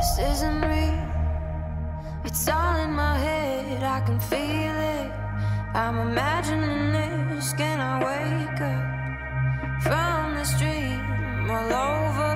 This isn't real. It's all in my head. I can feel it. I'm imagining this. Can I wake up from this dream? All over.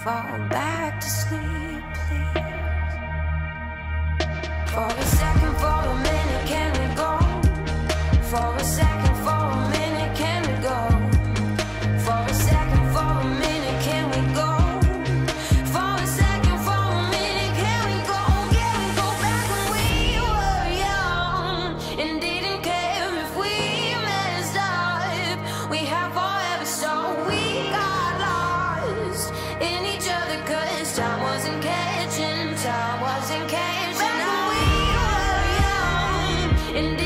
Fall back to sleep, please. in. Back when we were young.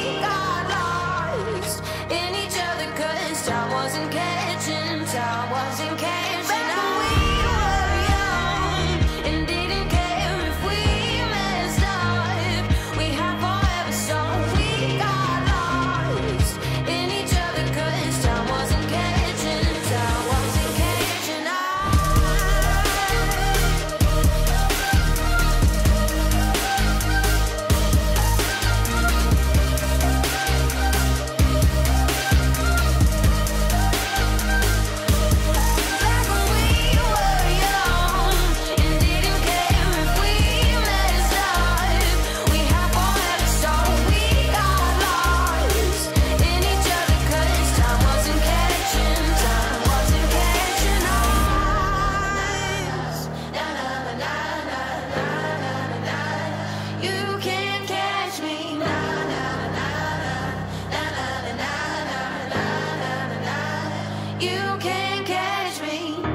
catch me.